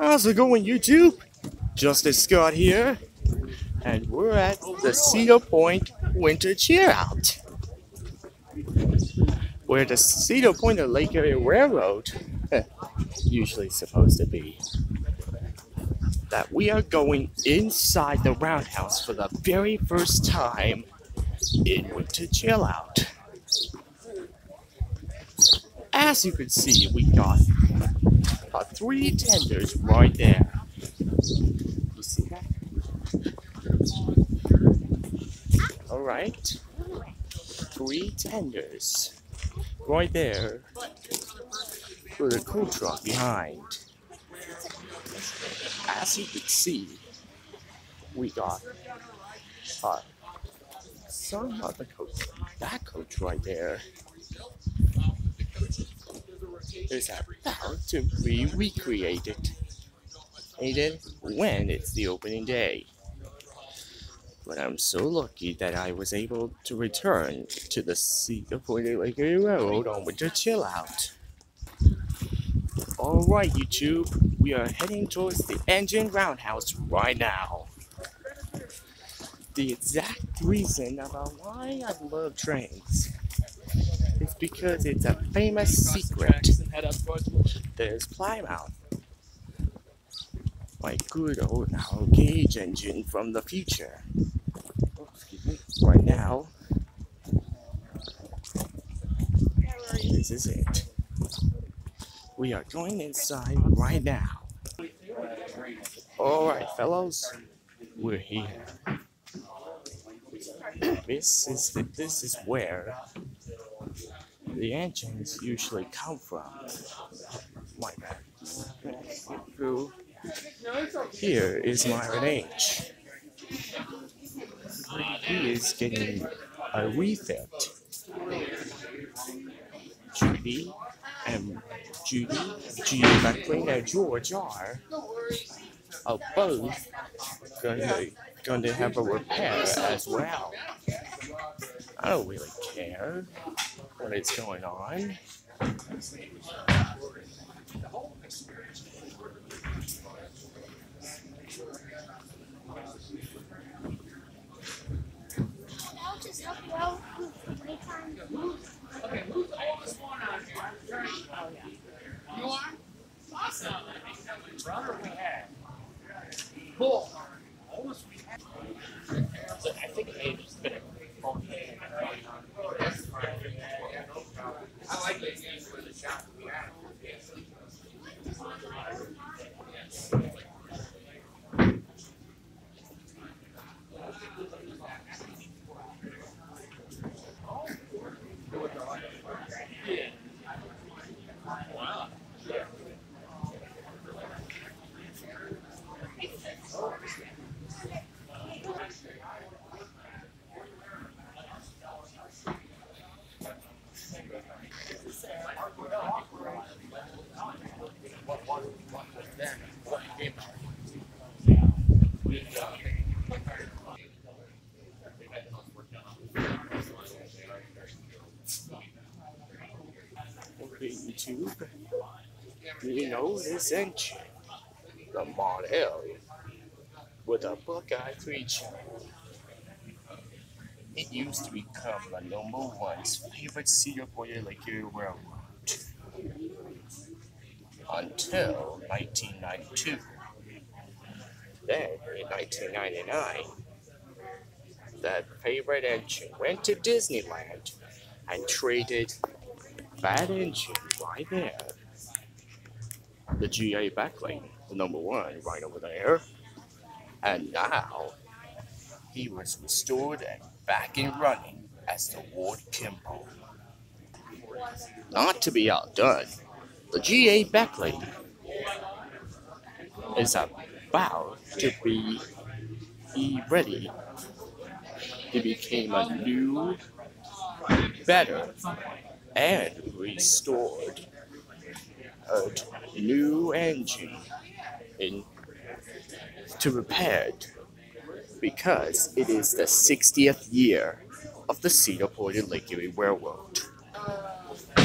How's it going, YouTube? Justin Scott here, and we're at the Cedar Point Winter Cheer Out, where the Cedar Point of Lake Erie Railroad eh, usually supposed to be. That we are going inside the roundhouse for the very first time in Winter Chill Out. As you can see, we got uh, three tenders right there. You see that? All right. Three tenders right there with a cool truck behind. As you can see, we got uh, some of the coach, that coach right there is about to be recreated even when it's the opening day. But I'm so lucky that I was able to return to the Point Lake Railroad on Winter Chill Out. Alright, YouTube, we are heading towards the engine roundhouse right now. The exact reason about why I love trains because it's a famous secret. There's Plymouth, my good old now gauge engine from the future. Oh. Right now, this is it. We are going inside right now. Alright, fellows, we're here. This is the, this is where the engines usually come from. My bad. Here is Myron H. He is getting a refit. Judy and Judy, Judy McLean and George are, are both going to, going to have a repair as well. I don't really care what is going on. I'll just help you out with playtime. Okay, who's the oldest one out here? Oh, yeah. You are? Awesome. Brother we had. Cool. Oldest we had. So I think age has been okay. I like it. For the Okay, YouTube. You know this engine, the Model with a Buckeye feature. It used to become the number one's favorite Cedar Point Lake Erie Railroad until 1992. Then, in 1999, that favorite engine went to Disneyland and traded that engine right there. The GA Boeckling, the number one, right over there. And now he was restored and back in running as the Ward Kimball. Not to be outdone, GA Boeckling is about to be ready. It became a new, better, and restored a new engine in to repair it because it is the 60th year of the and Lake Erie Railroad.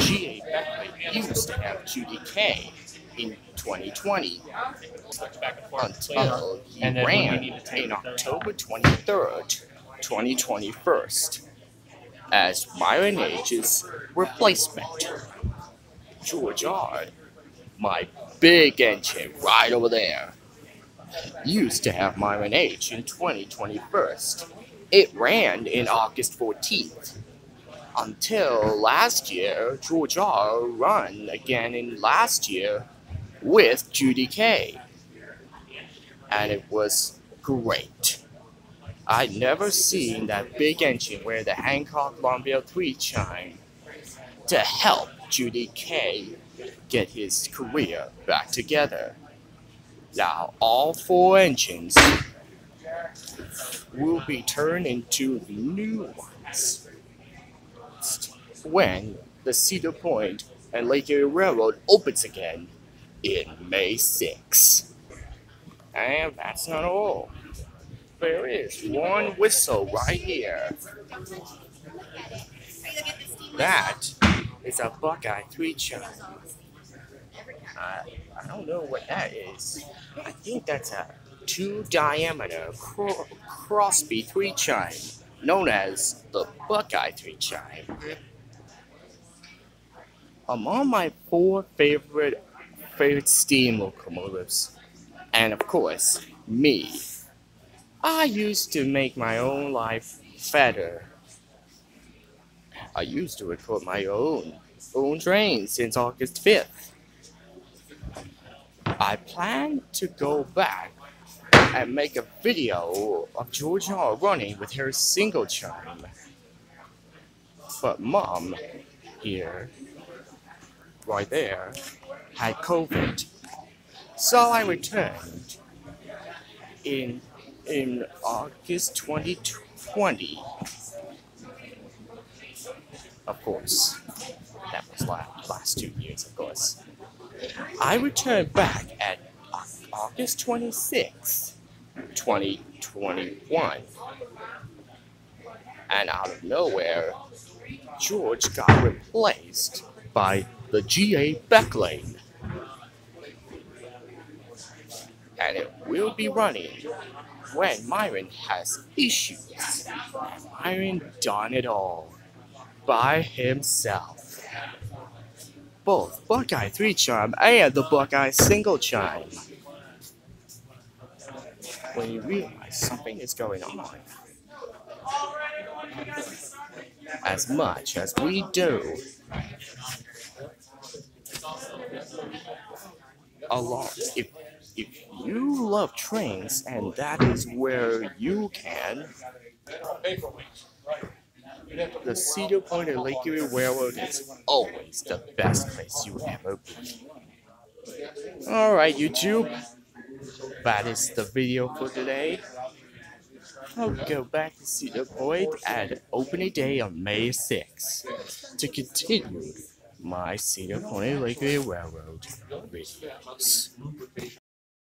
GA Boeckling used to have Judy K in 2020 back until he And then when we ran in October 23rd, 2021 as Myron H's replacement. George R., my big engine right over there, used to have Myron H in 2021. It ran in August 14th. Until last year, George R. run again in last year with Judy K. And it was great. I'd never seen that big engine where the Hancock Longville 3 chime to help Judy K get his career back together. Now, all four engines will be turned into new ones when the Cedar Point and Lake Erie Railroad opens again in May 6. And that's not all. There is one whistle right here. That is a Buckeye 3 chime. Uh, I don't know what that is. I think that's a two diameter cro- Crosby 3 chime, known as the Buckeye 3 chime. Among my four favorite favorite steam locomotives, and of course, me. I used to make my own life better. I used to record my own own train since August 5th. I plan to go back and make a video of Georgia running with her single chime. But mom here, right there, had COVID. So I returned in in August 2020. Of course, that was last, last two years, of course. I returned back at August 26, 2021. And out of nowhere, George got replaced by the GA Boeckling. And it will be running when Myron has issues. Myron done it all by himself. Both Buckeye 3 Chime and the Buckeye Single Chime. When you realize something is going on, as much as we do, a lot. If if you love trains and that is where you can, the Cedar Point and Lake Erie Railroad is always the best place you ever be. Alright, YouTube. That is the video for today. I'll go back to Cedar Point at opening day on May 6 to continue my Cedar Point and Lake Erie Railroad videos.